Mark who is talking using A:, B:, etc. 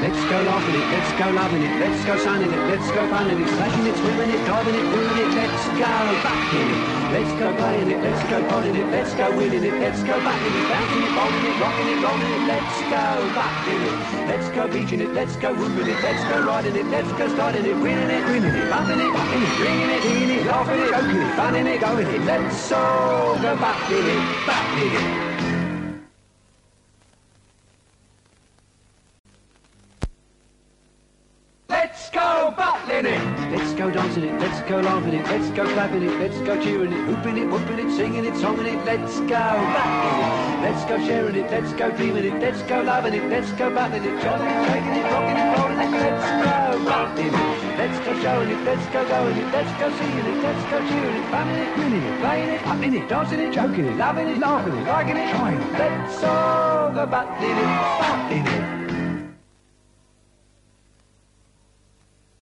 A: let's go laughing it, let's go loving it, let's go sunning it, let's go funning it, splashing it, swimming it, diving it, doing it, let's go Butlin it, let's go playing it, let's go potting it, let's go winning it, let's go Butlin it, bouncing it, bowling it, rocking it, rolling it, let's go Butlin it, let's go beaching it, let's go whooping it, let's go riding it, let's go starting it, winning it, winning it, bumping it, bucking it, ringing it, singing it, laughing it, joking it, funning it, going it, let's all go Butlin it, Butlin it. Let's go dancing it. Let's go laughing it. Let's go clapping it. Let's go cheering it. Hooping it, whooping it, singing it, songing it. Let's go it. Let's go sharing it. Let's go dreaming it. Let's go loving it. Let's go Butlin it. Jolly it, shaking it, rocking it, rolling it. Let's go it. Let's go showing it. Let's go going it. Let's go seeing it. Let's go cheering it. Funning it, winning it, playing it, upping it, dancing it, joking it, loving it, laughing it, liking it, trying it. Let's all go Butlin it, Butlin it.